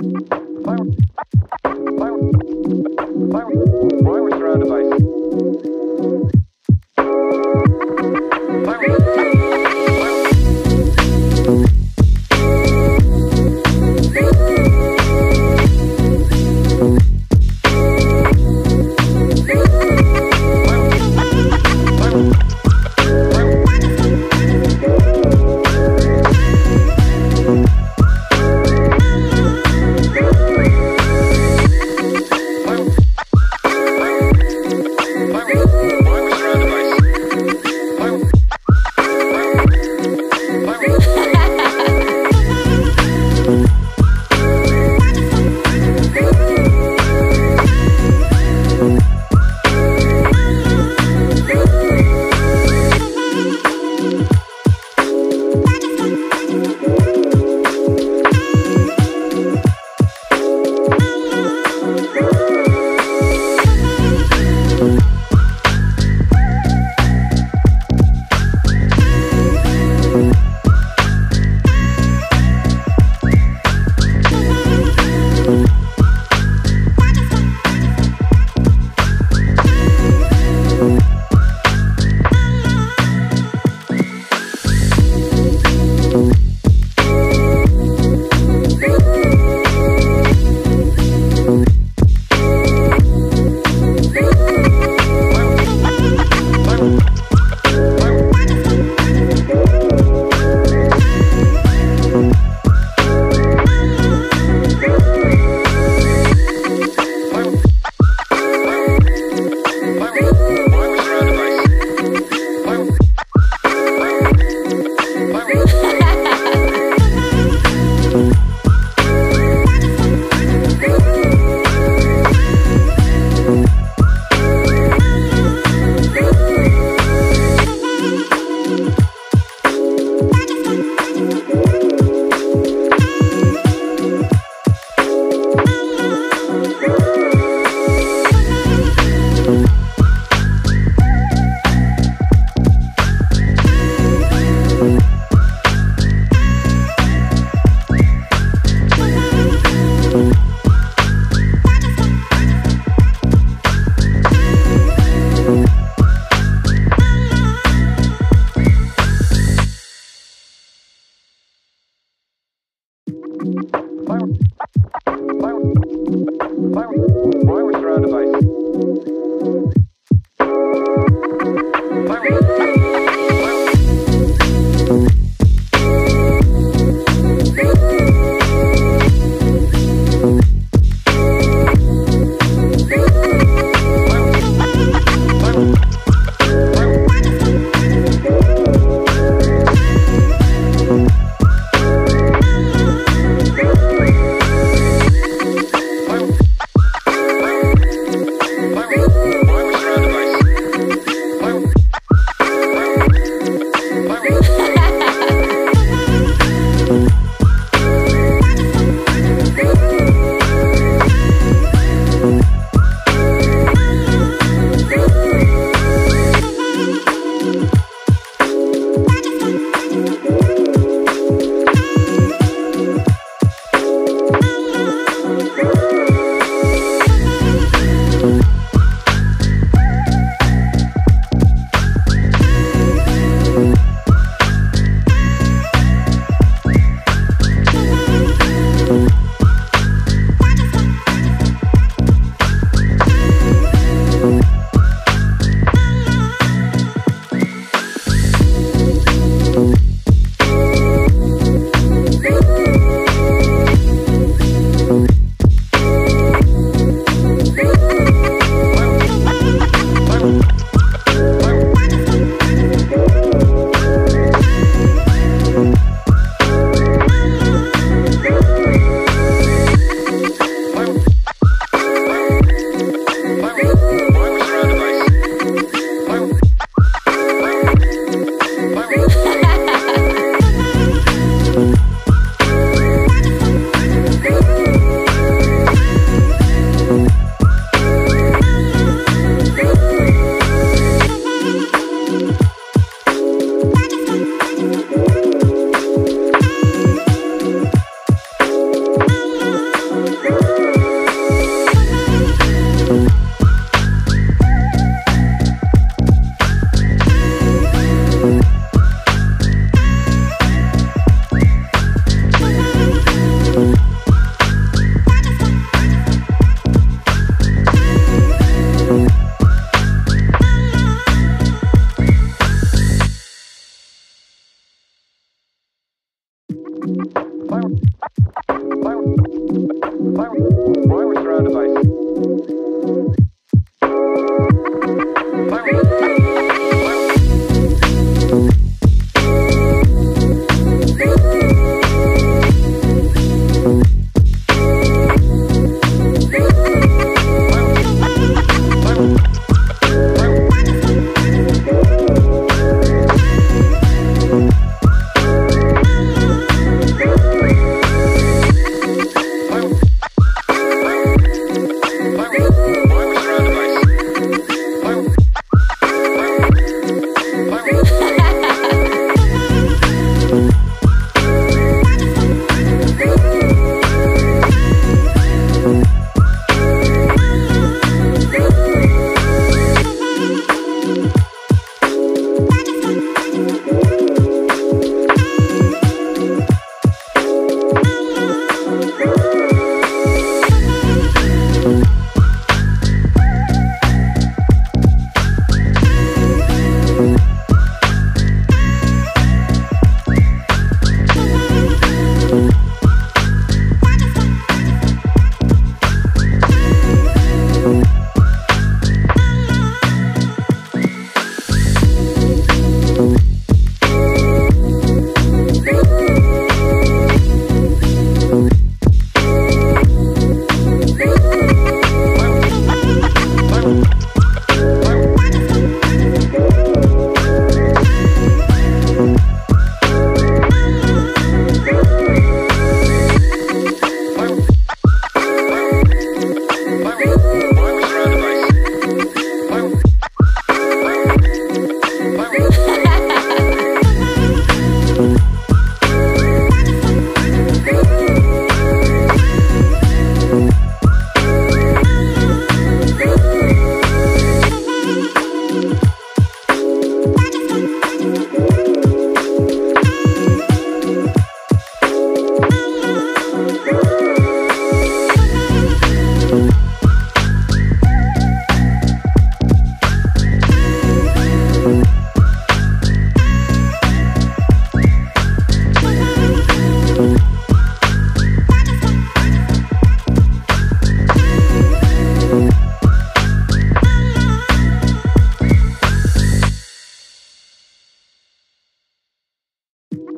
Bye.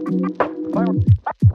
Why.